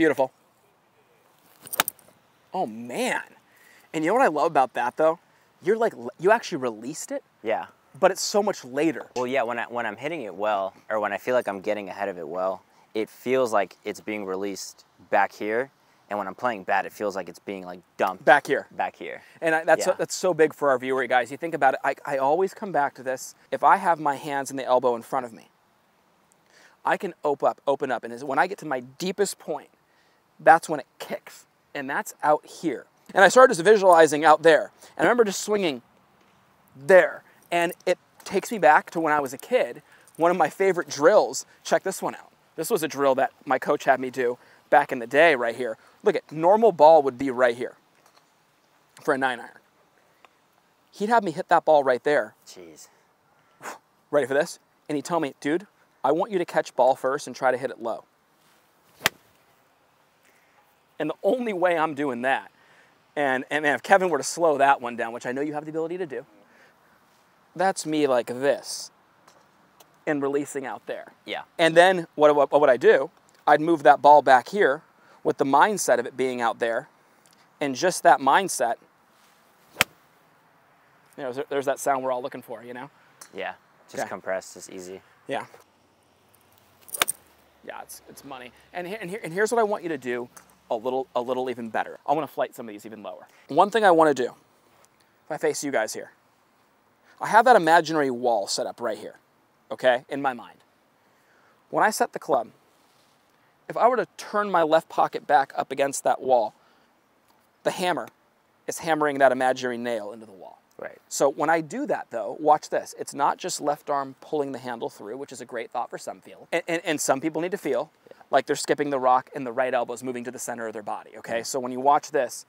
Beautiful. Oh man. And you know what I love about that though? You're like you actually released it, Yeah. but it's so much later. Well, yeah, when, I, when I'm hitting it well, or when I feel like I'm getting ahead of it well, it feels like it's being released back here. And when I'm playing bad, it feels like it's being like dumped Back here. back here. And I, that's Yeah. that's so big for our viewer guys. You think about it. I, I always come back to this. If I have my hands and the elbow in front of me, I can open up, open up, and when I get to my deepest point, that's when it kicks, and that's out here. And I started just visualizing out there, and I remember just swinging there, and it takes me back to when I was a kid. One of my favorite drills. Check this one out. This was a drill that my coach had me do back in the day, right here. Look at normal ball would be right here for a nine iron. He'd have me hit that ball right there. Jeez. Ready for this? And he'd tell me, dude, I want you to catch ball first and try to hit it low. And the only way I'm doing that, and, and man, if Kevin were to slow that one down, which I know you have the ability to do, that's me like this and releasing out there. Yeah. And then what, what, what would I do? I'd move that ball back here with the mindset of it being out there. And just that mindset, you know, there's that sound we're all looking for, you know? Yeah. Just Okay. compressed, just easy. Yeah. Yeah, it's, it's money. And, here, and, here, and here's what I want you to do a little, a little even better. I want to flight some of these even lower. One thing I want to do, if I face you guys here, I have that imaginary wall set up right here, okay, in my mind. When I set the club, if I were to turn my left pocket back up against that wall, the hammer is hammering that imaginary nail into the wall. Right. So when I do that, though, watch this. It's not just left arm pulling the handle through, which is a great thought for some feel, and, and, and some people need to feel like they're skipping the rock and the right elbow is moving to the center of their body. Okay, mm-hmm. so when you watch this,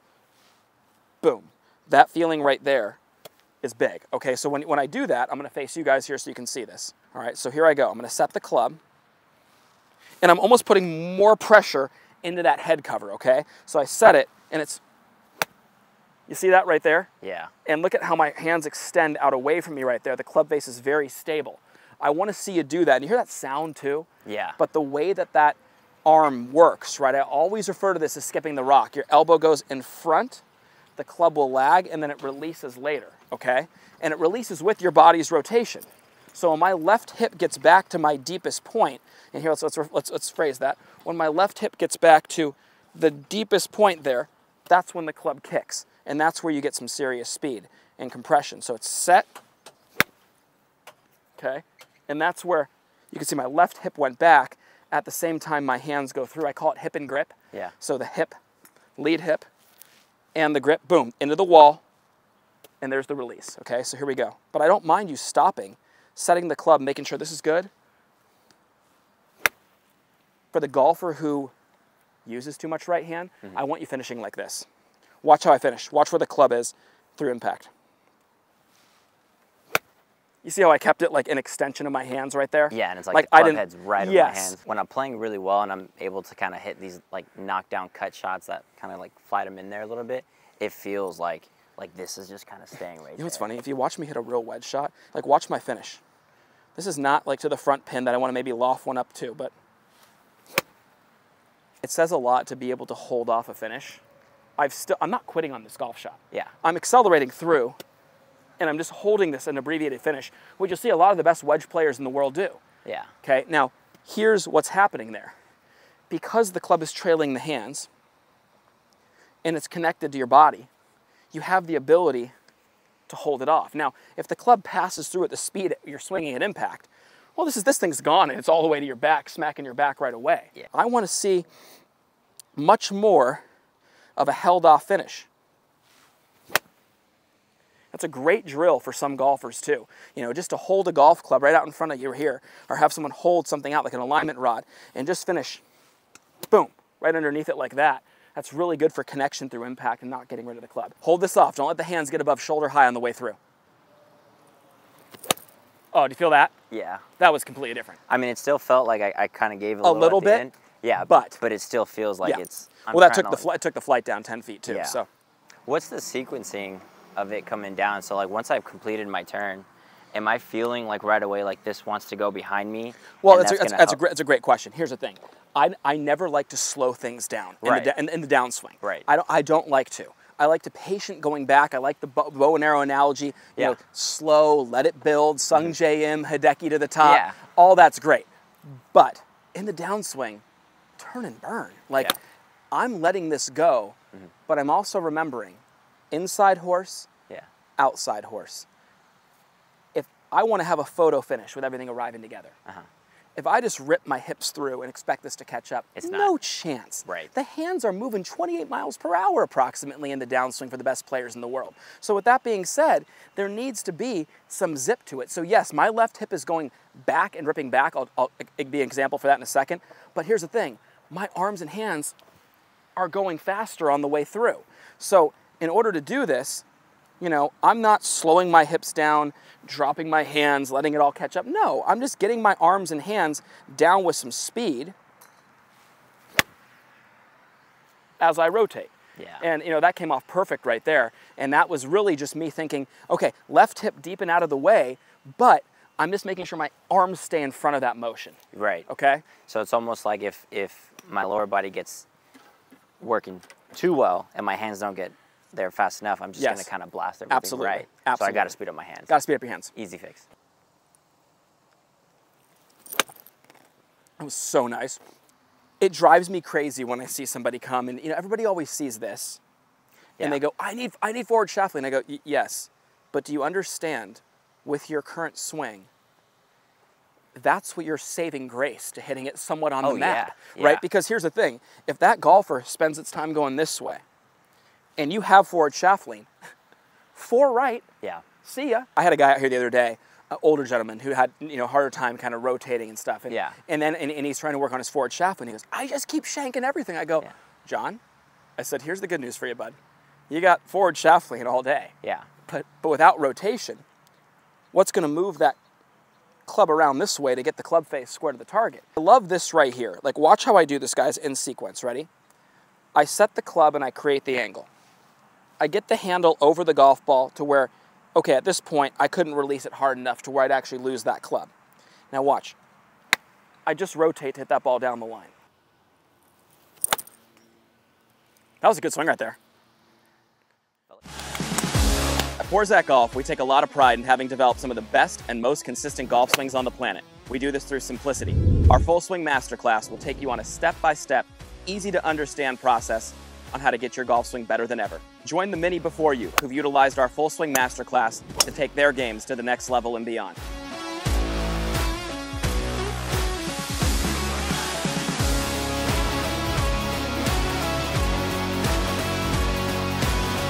boom, that feeling right there is big. Okay, so when, when I do that, I'm going to face you guys here so you can see this. All right, so here I go. I'm going to set the club, and I'm almost putting more pressure into that head cover. Okay, so I set it, and it's. You see that right there? Yeah. and look at how my hands extend out away from me right there. The club face is very stable. I want to see you do that. And you hear that sound too? Yeah. But the way that that arm works, right? I always refer to this as skipping the rock. Your elbow goes in front, the club will lag, and then it releases later, okay? And it releases with your body's rotation. So when my left hip gets back to my deepest point, and here let's let's let's, let's phrase that. When my left hip gets back to the deepest point there, that's when the club kicks, and that's where you get some serious speed and compression. So it's set, okay, and that's where you can see my left hip went back at the same time my hands go through. I call it hip and grip. Yeah. So the hip, lead hip, and the grip, boom, into the wall, and there's the release. Okay, so here we go. But I don't mind you stopping, setting the club, making sure this is good. For the golfer who uses too much right hand, mm-hmm. I want you finishing like this. Watch how I finish. Watch where the club is through impact. You see how I kept it like an extension of my hands right there? Yeah, and it's like, Like, the I didn't- head's right in yes. my hands. When I'm playing really well and I'm able to kind of hit these like knockdown cut shots that kind of like flight them in there a little bit, it feels like like this is just kind of staying right You know what's there. funny? If you watch me hit a real wedge shot, like watch my finish. This is not like to the front pin that I want to maybe loft one up to, but it says a lot to be able to hold off a finish. I've still I'm not quitting on this golf shot. Yeah. I'm accelerating through and I'm just holding this an abbreviated finish, which you'll see a lot of the best wedge players in the world do. Yeah. Okay, now here's what's happening there. Because the club is trailing the hands and it's connected to your body, you have the ability to hold it off. Now, if the club passes through at the speed you're swinging at impact, well, this is this thing's gone and it's all the way to your back, smacking your back right away. Yeah. I want to see much more of a held off finish. That's a great drill for some golfers too. You know, just to hold a golf club right out in front of you here, or have someone hold something out like an alignment rod and just finish, boom, right underneath it like that. That's really good for connection through impact and not getting rid of the club. Hold this off. Don't let the hands get above shoulder high on the way through. Oh, do you feel that? Yeah. That was completely different. I mean, it still felt like I, I kind of gave a, A little, little at the bit, end. Yeah, but- but it still feels like yeah. it's. I'm well, that took the flight took the flight down 10 feet too. Yeah. So What's the sequencing of it coming down? So like once I've completed my turn, am I feeling like right away like this wants to go behind me? Well, and that's, a, that's, that's, a great, that's a great question. Here's the thing. I, I never like to slow things down in, Right. the, in, in the downswing. Right. I don't, I don't like to. I like to patient going back. I like the bow, and arrow analogy. You Yeah. Mm-hmm. know, slow, let it build, Sungjae Im, Hideki to the top. Yeah. All that's great. But in the downswing, turn and burn. Like, Yeah. I'm letting this go, but I'm also remembering inside horse, Yeah. outside horse. If I want to have a photo finish with everything arriving together, Uh-huh. if I just rip my hips through and expect this to catch up, It's no not. chance. Right. The hands are moving 28 miles per hour approximately in the downswing for the best players in the world. So with that being said, there needs to be some zip to it. So yes, my left hip is going back and ripping back. I'll, I'll be an example for that in a second. But here's the thing: my arms and hands are going faster on the way through. So in order to do this, you know, I'm not slowing my hips down, dropping my hands, letting it all catch up. No, I'm just getting my arms and hands down with some speed as I rotate. Yeah. And you know, that came off perfect right there. And that was really just me thinking, okay, left hip deep and out of the way, but I'm just making sure my arms stay in front of that motion. Right. Okay? So it's almost like if if my lower body gets working too well and my hands don't get there fast enough, I'm just Yes. gonna kind of blast everything Absolutely. right. So I got to speed up my hands. Gotta speed up your hands. Easy fix. It was so nice. It drives me crazy when I see somebody come and you know everybody always sees this, and they go, "I need I need forward shaft lean." I go, "Yes, but do you understand? With your current swing, that's what you're saving grace to hitting it somewhat on Oh, the map, yeah, right? yeah. Because here's the thing: if that golfer spends its time going this way, and you have forward shaft lean, four right, Yeah. see ya. I had a guy out here the other day, an older gentleman who had you know harder time kind of rotating and stuff. And, Yeah. And then and, and he's trying to work on his forward shaft and he goes, I just keep shanking everything. I go, Yeah. John, I said, here's the good news for you, bud. You got forward shaft lean all day, Yeah. but but without rotation, what's going to move that club around this way to get the club face square to the target? I love this right here. Like watch how I do this, guys, in sequence. Ready? I set the club and I create the angle. I get the handle over the golf ball to where, okay, at this point, I couldn't release it hard enough to where I'd actually lose that club. Now watch. I just rotate to hit that ball down the line. That was a good swing right there. At Porzak Golf, we take a lot of pride in having developed some of the best and most consistent golf swings on the planet. We do this through simplicity. Our Full Swing Masterclass will take you on a step-by-step, easy to understand process on how to get your golf swing better than ever. Join the many before you who've utilized our Full Swing Masterclass to take their games to the next level and beyond.